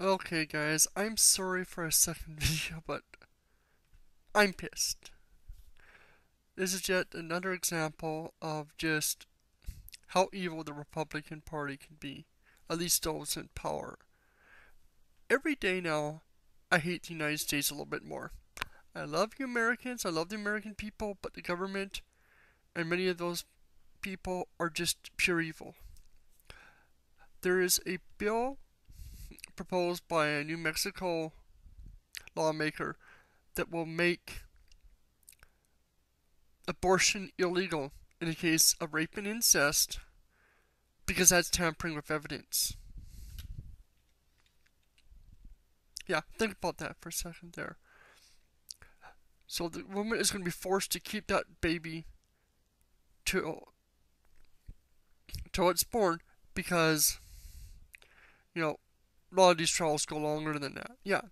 Okay, guys, I'm sorry for a second video, but I'm pissed. This is yet another example of just how evil the Republican Party can be, at least those in power. Every day now, I hate the United States a little bit more. I love you Americans, I love the American people, but the government and many of those people are just pure evil. There is a bill proposed by a New Mexico lawmaker that will make abortion illegal in the case of rape and incest because that's tampering with evidence. Yeah, think about that for a second there. So the woman is going to be forced to keep that baby till till it's born because you know a lot of these trials go longer than that. Yeah.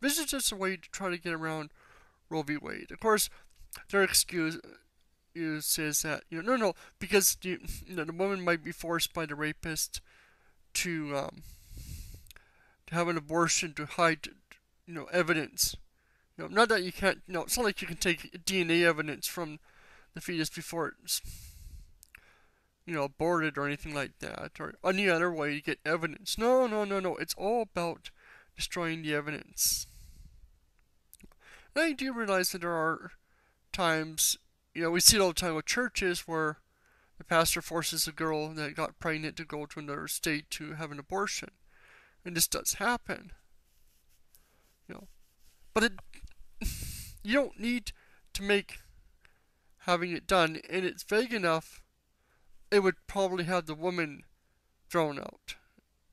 This is just a way to try to get around Roe v. Wade. Of course, their excuse is that, you know, no, no, because you, you know, the woman might be forced by the rapist to, um, to have an abortion to hide, you know, evidence. You know, not that you can't, you know, it's not like you can take DNA evidence from the fetus before it's you know, aborted or anything like that, or any other way to get evidence. No, no, no, no. It's all about destroying the evidence. And I do realize that there are times, you know, we see it all the time with churches where the pastor forces a girl that got pregnant to go to another state to have an abortion. And this does happen. You know, but it, you don't need to make having it done, and it's vague enough it would probably have the woman thrown out,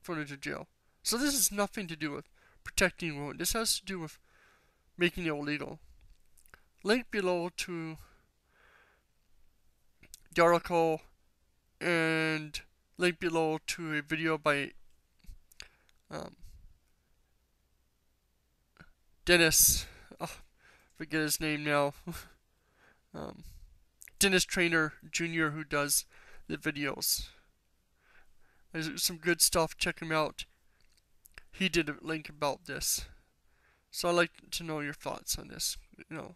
thrown into jail. So this has nothing to do with protecting women. This has to do with making it illegal. Link below to the article and link below to a video by um, Dennis. Oh, forget his name now. um, Dennis Trainor Jr. who does the videos. There's some good stuff. Check him out. He did a link about this. So I'd like to know your thoughts on this. You know.